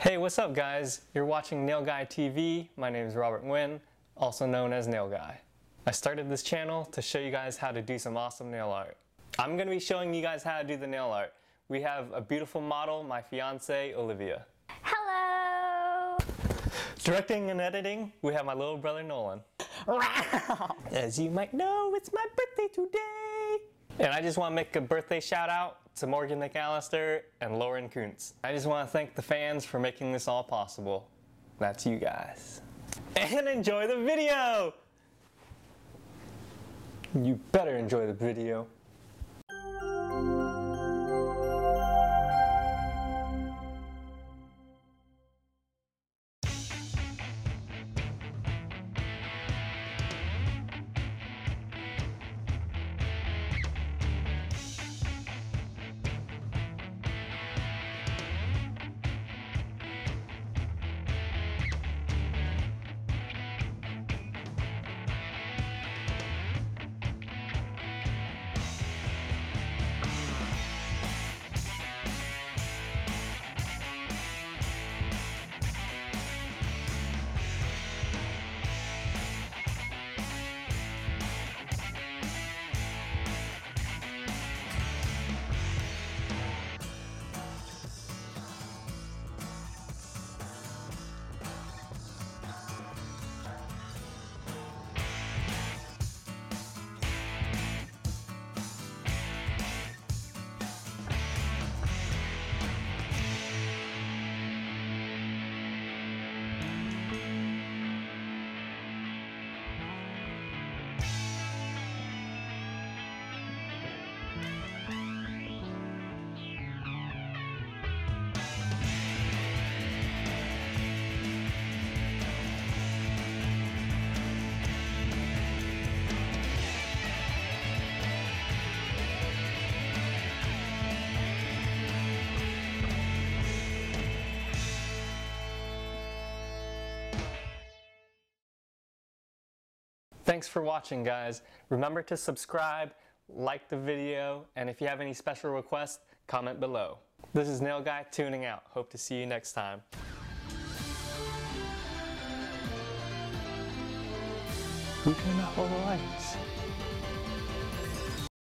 Hey, what's up guys? You're watching Nail Guy TV. My name is Robert Nguyen, also known as Nail Guy. I started this channel to show you guys how to do some awesome nail art. I'm gonna be showing you guys how to do the nail art. We have a beautiful model, my fiance, Olivia. Hello! Directing and editing, we have my little brother, Noland. As you might know, it's my birthday today! And I just want to make a birthday shout out to Morgan McAllister and Lauren Kuntz. I just want to thank the fans for making this all possible. That's you guys. And enjoy the video! You better enjoy the video. Thanks for watching guys. Remember to subscribe, like the video, and if you have any special requests, comment below. This is Nail Guy tuning out. Hope to see you next time. Who turned off all the lights?